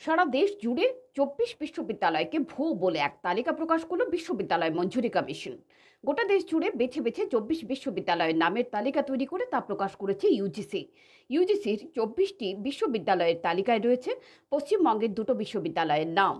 সারা দেশ জুড়ে চব্বিশ বিশ্ববিদ্যালয়কে ভুয়ো বলে এক তালিকা প্রকাশ করল বিশ্ববিদ্যালয় মঞ্জুরি কমিশন। গোটা দেশ জুড়ে বেছে বেছে চব্বিশ বিশ্ববিদ্যালয়ের নামের তালিকা তৈরি করে তা প্রকাশ করেছে ইউজিসি ইউজিসির চব্বিশটি বিশ্ববিদ্যালয়ের তালিকায় রয়েছে পশ্চিমবঙ্গের দুটো বিশ্ববিদ্যালয়ের নাম।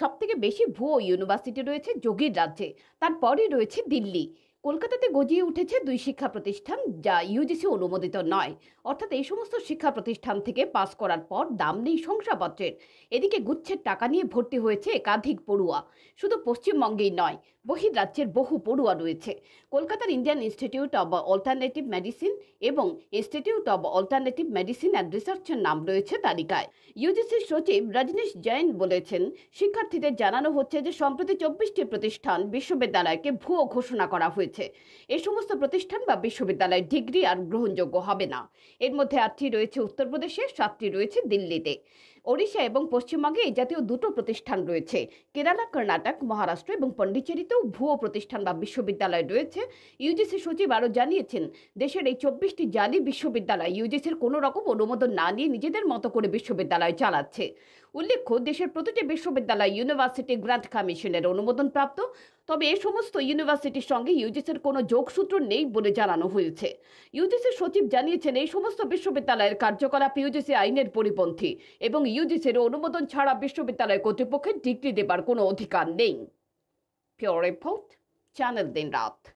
সবথেকে বেশি ভুয়ো ইউনিভার্সিটি রয়েছে যোগীর রাজ্যে, তারপরই রয়েছে দিল্লি। কলকাতাতে গজিয়ে উঠেছে দুই শিক্ষা প্রতিষ্ঠান, যা ইউজিসি অনুমোদিত নয়। অর্থাৎ এই সমস্ত শিক্ষা প্রতিষ্ঠান থেকে পাস করার পর দাম নেই শংসাপত্রের। এদিকে গুচ্ছের টাকা নিয়ে ভর্তি হয়েছে একাধিক পড়ুয়া। শুধু পশ্চিমবঙ্গেই নয় বহির্রাজ্যের বহু পড়ুয়া রয়েছে। কলকাতার Indian institute of alternative medicine এবং institute of alternative medicine and রিসার্চের নাম রয়েছে তালিকায়। ইউজিসির সচিব রজনীশ জৈন বলেছেন, শিক্ষার্থীদের জানানো হচ্ছে যে সম্প্রতি চব্বিশটি প্রতিষ্ঠান বিশ্ববিদ্যালয়কে ভুয়ো ঘোষণা করা হয়েছে। এই সমস্ত প্রতিষ্ঠান বা বিশ্ববিদ্যালয়ের ডিগ্রি আর গ্রহণযোগ্য হবে না। এর মধ্যে আটটি রয়েছে উত্তরপ্রদেশে, সাতটি রয়েছে দিল্লিতে। ওড়িশা এবং পশ্চিমবঙ্গে এই জাতীয় দুটো প্রতিষ্ঠান রয়েছে। কেরালা, কর্ণাটক, মহারাষ্ট্র এবং পণ্ডিচেরিতেও ভুয়ো প্রতিষ্ঠান বা বিশ্ববিদ্যালয় রয়েছে। ইউজিসি সচিব আরও জানিয়েছেন, দেশের এই চব্বিশটি জালি বিশ্ববিদ্যালয় ইউজিসির কোনো রকম অনুমোদন না নিয়ে নিজেদের মতো করে বিশ্ববিদ্যালয় চালাচ্ছে। উল্লেখ্য, দেশের প্রতিটি বিশ্ববিদ্যালয় ইউনিভার্সিটি গ্রান্ট কমিশনের অনুমোদন প্রাপ্ত তবে এ সমস্ত ইউনিভার্সিটির সঙ্গে ইউজিসির কোনো যোগসূত্র নেই বলে জানানো হয়েছে। ইউজিসির সচিব জানিয়েছেন, এই সমস্ত বিশ্ববিদ্যালয়ের কার্যকলাপ ইউজিসি আইনের পরিপন্থী এবং ইউজিসির অনুমোদন ছাড়া বিশ্ববিদ্যালয় কর্তৃপক্ষের ডিগ্রি দেবার কোনো অধিকার নেই। রিপোর্ট, চ্যানেল দিন রাত।